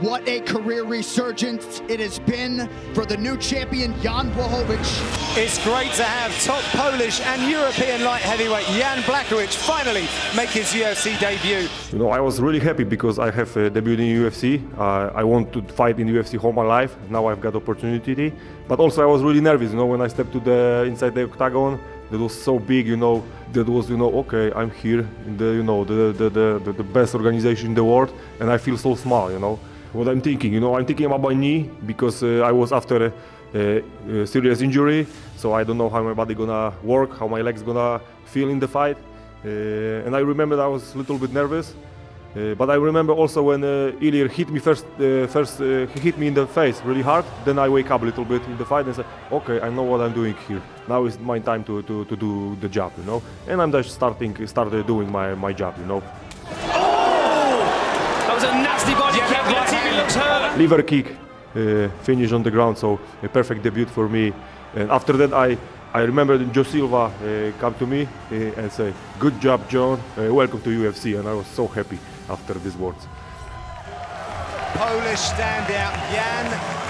What a career resurgence it has been for the new champion Jan Blachowicz. It's great to have top Polish and European light heavyweight Jan Blachowicz finally make his UFC debut. You know, I was really happy because I have uh, debuted in UFC. Uh, I want to fight in UFC all my life. Now I've got opportunity. But also I was really nervous, you know, when I stepped to the inside the octagon. That was so big, you know. That was, you know, okay, I'm here in the, you know, the the, the, the best organization in the world, and I feel so small, you know what I'm thinking. You know, I'm thinking about my knee because uh, I was after a, a, a, serious injury, so I don't know how my body gonna work, how my legs gonna feel in the fight. Uh, and I remember I was a little bit nervous. Uh, but I remember also when uh, Ilir hit me first, uh, first uh, he hit me in the face really hard. Then I wake up a little bit in the fight and say, okay, I know what I'm doing here. Now is my time to, to, to do the job, you know. And I'm just starting, started doing my, my job, you know. Oh, that was a nasty body yeah, kick Liver kick, uh, finish on the ground, so a perfect debut for me. And after that, I I remember Joe Silva uh, come to me uh, and say, "Good job, John. Uh, welcome to UFC." And I was so happy after these words. Polish standout Jan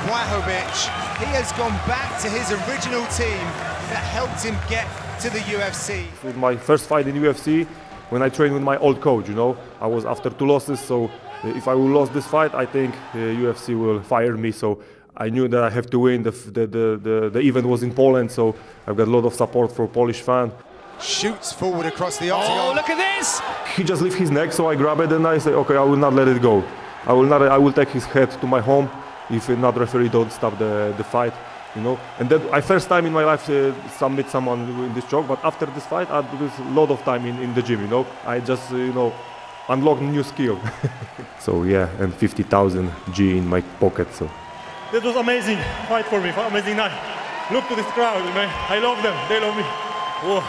Blachowicz. He has gone back to his original team that helped him get to the UFC. With my first fight in UFC, when I trained with my old coach, you know, I was after two losses, so if I will lose this fight, I think UFC uh, will fire me. So I knew that I have to win. The, the, the, the, event was in Poland, so I've got a lot of support for Polish fan. Shoots forward across the octagon. Oh, look at this! He just lifted his neck, so I grab it and I say, okay, I will not let it go. I will not. I will take his head to my home if another referee don't stop the, the fight. You know, and that I first time in my life uh, submit someone in this choke. But after this fight, I do this a lot of time in, in the gym. You know, I just uh, you know unlock new skill. so yeah, and 50,000 G in my pocket. So that was amazing fight for me, amazing night. Look to this crowd, man. I love them. They love me. Whoa.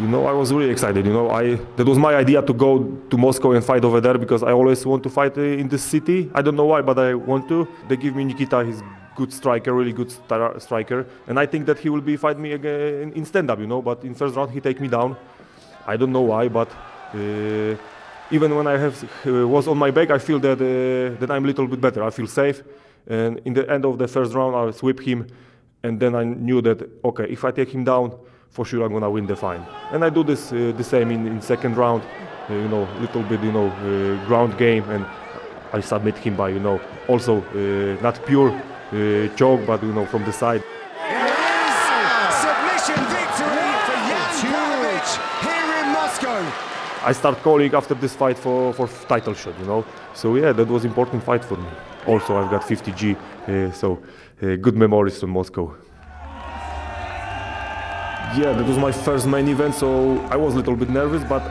You know, I was really excited. You know, I that was my idea to go to Moscow and fight over there because I always want to fight uh, in this city. I don't know why, but I want to. They give me Nikita. He's good striker, really good striker, and I think that he will be fight me again in stand-up. You know, but in first round he take me down. I don't know why, but uh, even when I have, uh, was on my back, I feel that, uh, that I'm a little bit better. I feel safe. And in the end of the first round, I sweep him. And then I knew that, okay, if I take him down, for sure I'm going to win the fight. And I do this uh, the same in, in second round, uh, you know, little bit, you know, uh, ground game. And I submit him by, you know, also not pure choke, but, you know, from the side. I start calling after this fight for, for title shot, you know. So yeah, that was important fight for me. Also, I've got 50G, uh, so uh, good memories from Moscow. Yeah, that was my first main event, so I was a little bit nervous, but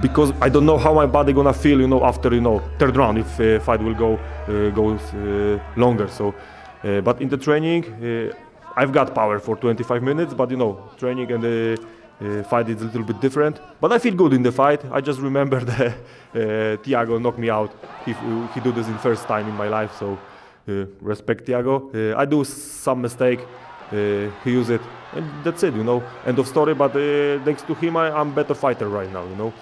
because I don't know how my body gonna feel, you know, after you know third round if uh, fight will go uh, goes uh, longer. So, uh, but in the training, uh, I've got power for 25 minutes, but you know, training and the uh, fight is a little bit different. But I feel good in the fight. I just remember that uh, Thiago knocked me out. He, he did this in first time in my life, so uh, respect Thiago. Uh, I do some mistake. Uh, he use it, and that's it, you know. End of story. But uh, thanks to him, I, am better fighter right now, you know.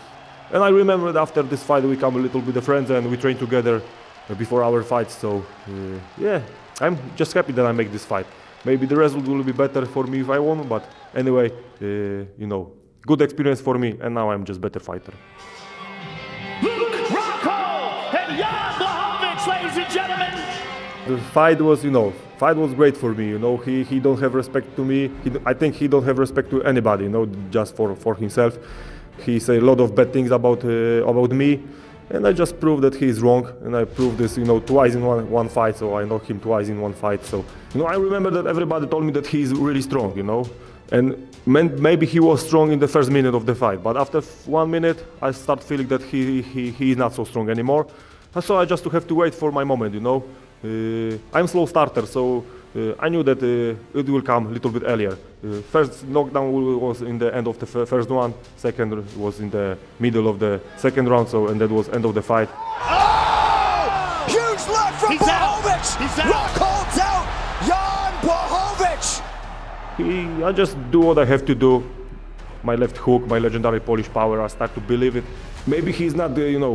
And I remember that after this fight, we become a little bit of friends, and we train together before our fights. So yeah, I'm just happy that I make this fight. Maybe the result will be better for me if I won, but anyway, uh, you know, good experience for me, and now I'm just better fighter. Luke Rockhold and Jan ladies and gentlemen. The fight was, you know, fight was great for me. You know, he he don't have respect to me. He, I think he don't have respect to anybody. You know, just for for himself. He say a lot of bad things about uh, about me and I just proved that he is wrong, and I proved this, you know, twice in one, one fight, so I knocked him twice in one fight. So, you know, I remember that everybody told me that he is really strong, you know, and maybe he was strong in the first minute of the fight, but after one minute, I start feeling that he, he, he is not so strong anymore. So I just have to wait for my moment, you know. Uh, I'm slow starter, so I knew that uh, it will come a little bit earlier. Uh, first knockdown was in the end of the first one, second was in the middle of the second round, so and that was end of the fight. Oh! Huge left from Blachowicz! Rock holds out! Jan Blachowicz! He, I just do what I have to do. My left hook, my legendary Polish power, I start to believe it. Maybe he's not the you know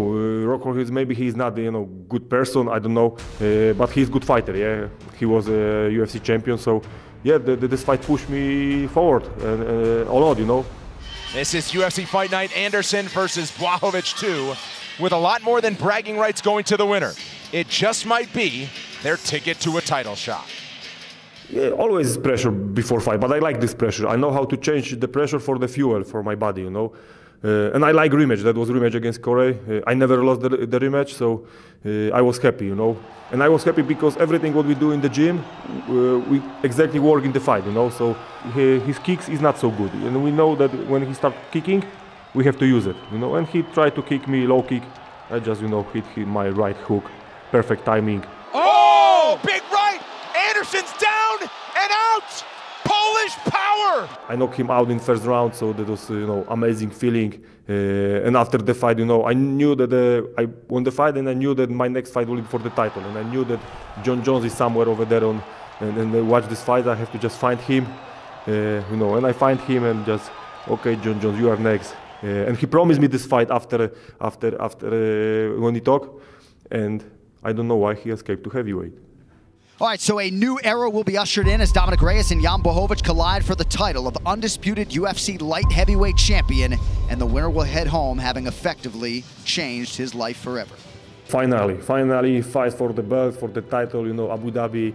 uh, is maybe he's not you know good person I don't know uh, but he's good fighter yeah he was a UFC champion so yeah the, the, this fight pushed me forward uh, a lot you know this is UFC Fight Night Anderson versus Blachowicz 2 with a lot more than bragging rights going to the winner it just might be their ticket to a title shot yeah, always pressure before fight, but I like this pressure. I know how to change the pressure for the fuel for my body, you know. Uh, and I like rematch. That was rematch against Corey. Uh, I never lost the, the rematch, so uh, I was happy, you know. And I was happy because everything what we do in the gym, uh, we exactly work in the fight, you know. So he, his kicks is not so good, and we know that when he start kicking, we have to use it, you know. And he tried to kick me low kick. I just, you know, hit, hit my right hook, perfect timing. Oh, big right! Anderson's down and out. Power! I knocked him out in first round, so that was you know amazing feeling. Uh, and after the fight, you know, I knew that uh, I won the fight, and I knew that my next fight will be for the title, and I knew that Jon Jones is somewhere over there on, and, and uh, watch this fight. I have to just find him, uh, you know, and I find him and just okay, Jon Jones, you are next. Uh, and he promised me this fight after after after uh, when he talked, and I don't know why he escaped to heavyweight. All right, so a new era will be ushered in as Dominick Reyes and Jan Blachowicz collide for the title of undisputed UFC light heavyweight champion, and the winner will head home having effectively changed his life forever. Finally, finally, fight for the belt, for the title, you know, Abu Dhabi,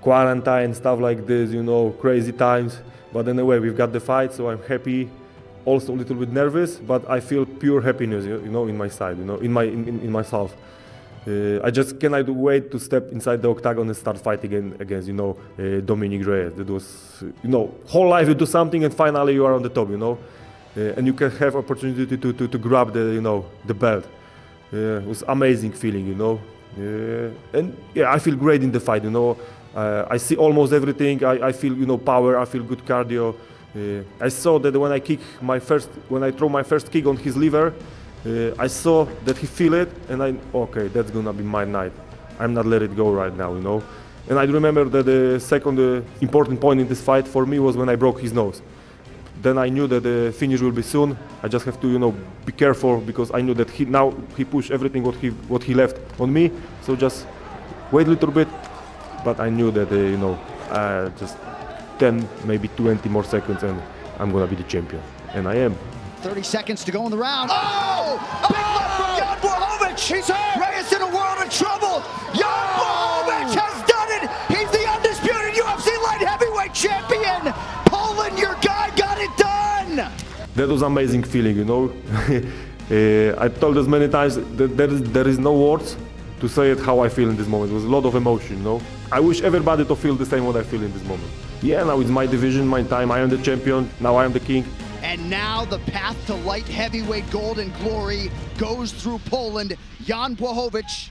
quarantine, stuff like this, you know, crazy times. But anyway, we've got the fight, so I'm happy. Also a little bit nervous, but I feel pure happiness, you know, in my side, you know, in my in, in myself. Uh, I just cannot wait to step inside the octagon and start fighting again against, you know, uh, Dominick Reyes. That was, you know, whole life you do something and finally you are on the top, you know, uh, and you can have opportunity to, to, to grab the, you know, the belt. Uh, it was amazing feeling, you know, uh, and yeah, I feel great in the fight, you know. Uh, I see almost everything. I, I feel, you know, power. I feel good cardio. I saw that when I kick my first, when I throw my first kick on his liver, uh, I saw that he feel it, and I okay, that's gonna be my night. I'm not let it go right now, you know. And I remember that the second uh, important point in this fight for me was when I broke his nose. Then I knew that the finish will be soon. I just have to, you know, be careful because I knew that he now he pushed everything what he what he left on me. So just wait a little bit. But I knew that, uh, you know, uh, just 10, maybe 20 more seconds, and I'm gonna be the champion, and I am. 30 seconds to go in the round. Oh! Big oh! left from Jan Blachowicz. He's hurt. Reyes in a world of trouble. Jan oh! Blachowicz has done it. He's the undisputed UFC light heavyweight champion. Poland, your guy got it done. That was amazing feeling, you know. uh, I told us many times that there is, there is no words to say it how I feel in this moment. It was a lot of emotion, you know. I wish everybody to feel the same what I feel in this moment. Yeah, now it's my division, my time. I am the champion. Now I am the king. And now the path to light heavyweight gold and glory goes through Poland. Jan Blachowicz